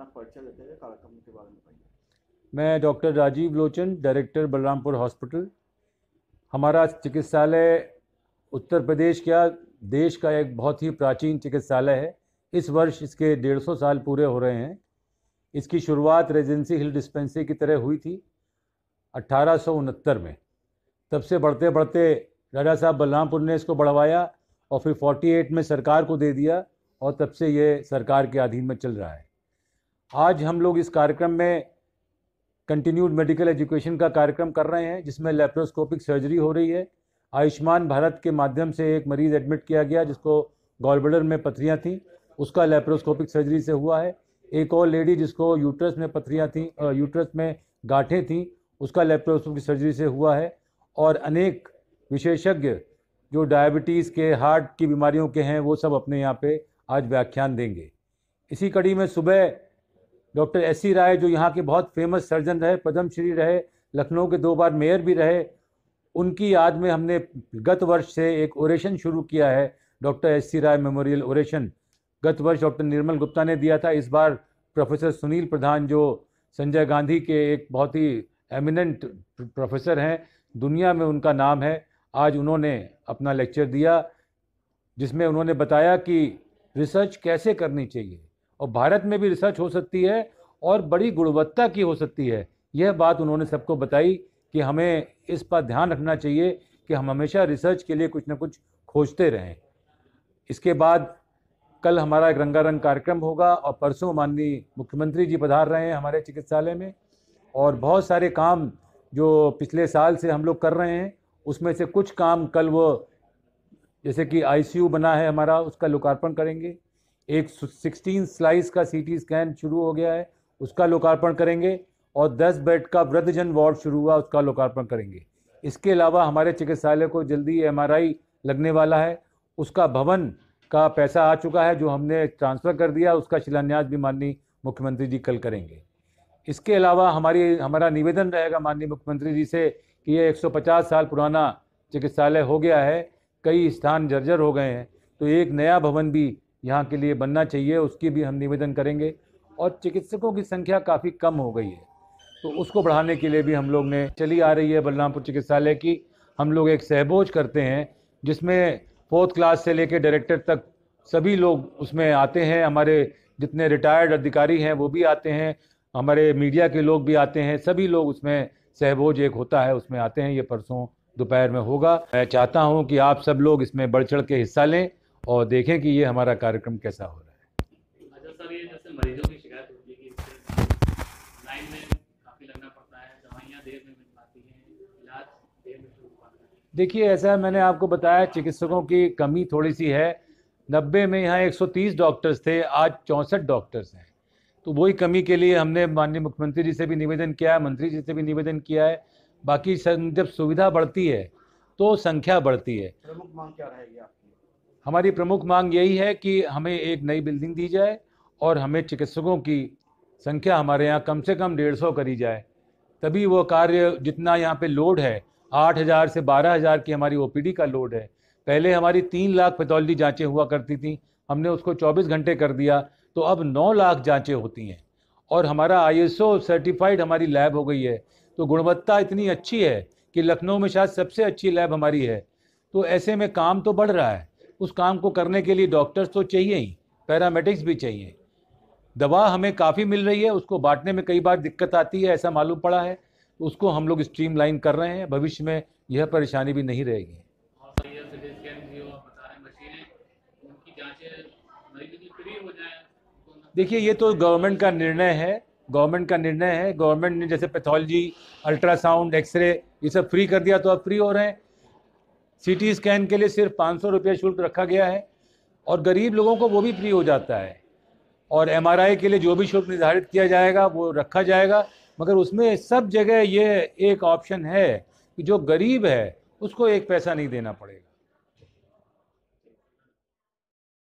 अपना परिचय देते हुए कार्यक्रम के बारे में बताइए। मैं doctor Rajeev Lochan, director Balrampur hospital. हमारा चिकित्सालय उत्तर प्रदेश का, देश का एक बहुत ही प्राचीन चिकित्सालय है। इस वर्ष इसके डेढ़ सौ साल पूरे हो रहे हैं। इसकी शुरुआत रेजेंसी हिल डिस्पेंसरी की तरह हुई थी अट्ठारह में। तब से बढ़ते बढ़ते राजा साहब बलरामपुर ने इसको बढ़वाया और फिर 48 में सरकार को दे दिया और तब से ये सरकार के अधीन में चल रहा है। आज हम लोग इस कार्यक्रम में कंटिन्यूड मेडिकल एजुकेशन का कार्यक्रम कर रहे हैं, जिसमें लेप्रोस्कोपिक सर्जरी हो रही है। आयुष्मान भारत के माध्यम से एक मरीज़ एडमिट किया गया, जिसको गॉलब्लडर में पथरियाँ थीं, उसका लेप्रोस्कोपिक सर्जरी से हुआ है। एक और लेडी जिसको यूट्रस में पथरियाँ थीं यूट्रस में गांठें थीं, उसका लेप्रोस्कोपिक सर्जरी से हुआ है। और अनेक विशेषज्ञ जो डायबिटीज़ के हार्ट की बीमारियों के हैं, वो सब अपने यहाँ पे आज व्याख्यान देंगे। इसी कड़ी में सुबह डॉक्टर एस सी राय, जो यहाँ के बहुत फ़ेमस सर्जन रहे, पद्मश्री रहे, लखनऊ के दो बार मेयर भी रहे, उनकी याद में हमने गत वर्ष से एक ओरेशन शुरू किया है, doctor S C Rai memorial oration गत वर्ष डॉक्टर निर्मल गुप्ता ने दिया था, इस बार प्रोफेसर सुनील प्रधान, जो संजय गांधी के एक बहुत ही एमिनेंट प्रोफेसर हैं, दुनिया में उनका नाम है। आज उन्होंने अपना लेक्चर दिया, जिसमें उन्होंने बताया कि रिसर्च कैसे करनी चाहिए। और भारत में भी रिसर्च हो सकती है और बड़ी गुणवत्ता की हो सकती है। यह बात उन्होंने सबको बताई कि हमें इस पर ध्यान रखना चाहिए कि हम हमेशा रिसर्च के लिए कुछ ना कुछ खोजते रहें। इसके बाद कल हमारा एक रंगारंग कार्यक्रम होगा और परसों माननीय मुख्यमंत्री जी पधार रहे हैं हमारे चिकित्सालय में और बहुत सारे काम जो पिछले साल से हम लोग कर रहे हैं, उसमें से कुछ काम कल वो जैसे कि आईसीयू बना है हमारा, उसका लोकार्पण करेंगे। एक 16 स्लाइस का सीटी स्कैन शुरू हो गया है, उसका लोकार्पण करेंगे और 10 बेड का वृद्धजन वार्ड शुरू हुआ, उसका लोकार्पण करेंगे। इसके अलावा हमारे चिकित्सालय को जल्दी एमआरआई लगने वाला है, उसका भवन का पैसा आ चुका है, जो हमने ट्रांसफ़र कर दिया, उसका शिलान्यास भी माननीय मुख्यमंत्री जी कल करेंगे। इसके अलावा हमारी, हमारा निवेदन रहेगा माननीय मुख्यमंत्री जी से कि ये 150 साल पुराना चिकित्सालय हो गया है, कई स्थान जर्जर हो गए हैं तो एक नया भवन भी यहाँ के लिए बनना चाहिए, उसकी भी हम निवेदन करेंगे। और चिकित्सकों की संख्या काफ़ी कम हो गई है। तो उसको बढ़ाने के लिए भी हम लोग ने चली आ रही है बलरामपुर चिकित्सालय की। हम लोग एक सहबोज करते हैं, जिसमें फोर्थ क्लास से लेकर डायरेक्टर तक सभी लोग उसमें आते हैं। हमारे जितने रिटायर्ड अधिकारी हैं, वो भी आते हैं। हमारे मीडिया के लोग भी आते हैं। सभी लोग उसमें सहबोज एक होता है, उसमें आते हैं। ये परसों दोपहर में होगा। मैं चाहता हूँ कि आप सब लोग इसमें बढ़ चढ़ के हिस्सा लें। और देखें कि ये हमारा कार्यक्रम कैसा हो रहा है। अच्छा सर ये जैसे मरीजों की शिकायत होती है कि लाइन में काफ़ी लगना पड़ता है दवाइयाँ देर में मिल पाती हैं इलाज देर में शुरू हो पाता है। देखिए ऐसा मैंने आपको बताया चिकित्सकों की कमी थोड़ी सी है। नब्बे में यहाँ 130 डॉक्टर्स थे आज चौंसठ डॉक्टर्स हैं। तो वही कमी के लिए हमने माननीय मुख्यमंत्री जी से भी निवेदन किया है मंत्री जी से भी निवेदन किया है। बाकी जब सुविधा बढ़ती है तो संख्या बढ़ती है। प्रमुख मांग क्या रहेगी हमारी प्रमुख मांग यही है कि हमें एक नई बिल्डिंग दी जाए और हमें चिकित्सकों की संख्या हमारे यहाँ कम से कम डेढ़ सौ करी जाए। तभी वो कार्य जितना यहाँ पे लोड है, आठ हज़ार से बारह हज़ार की हमारी ओपीडी का लोड है। पहले हमारी तीन लाख पैथोलॉजी जांचें हुआ करती थी, हमने उसको चौबीस घंटे कर दिया तो अब नौ लाख जाँचें होती हैं। और हमारा आईएसओ सर्टिफाइड हमारी लैब हो गई है तो गुणवत्ता इतनी अच्छी है कि लखनऊ में शायद सबसे अच्छी लैब हमारी है। तो ऐसे में काम तो बढ़ रहा है उस काम को करने के लिए डॉक्टर्स तो चाहिए ही पैरामेडिक्स भी चाहिए। दवा हमें काफ़ी मिल रही है उसको बांटने में कई बार दिक्कत आती है ऐसा मालूम पड़ा है। उसको हम लोग स्ट्रीमलाइन कर रहे हैं भविष्य में यह परेशानी भी नहीं रहेगी। हैं तो देखिए ये तो गवर्नमेंट का निर्णय है गवर्नमेंट का निर्णय है। गवर्नमेंट ने जैसे पैथोलॉजी अल्ट्रासाउंड एक्सरे ये सब फ्री कर दिया तो अब फ्री हो रहे हैं। सीटी स्कैन के लिए सिर्फ़ पाँच सौ रुपये शुल्क रखा गया है और गरीब लोगों को वो भी फ्री हो जाता है। और एमआरआई के लिए जो भी शुल्क निर्धारित किया जाएगा, वो रखा जाएगा। मगर उसमें सब जगह ये एक ऑप्शन है कि जो गरीब है, उसको एक पैसा नहीं देना पड़ेगा।